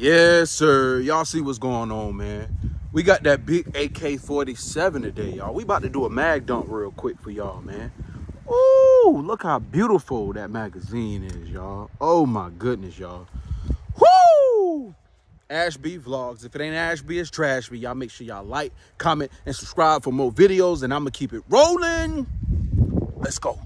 Yes, sir. Y'all see what's going on, man. We got that big AK-47 today, y'all. We about to do a mag dump real quick for y'all, man. Ooh, look how beautiful that magazine is, y'all. Oh, my goodness, y'all. Woo! Ashby Vlogs. If it ain't Ashby, it's Trashby. Y'all make sure y'all like, comment, and subscribe for more videos, and I'm going to keep it rolling. Let's go.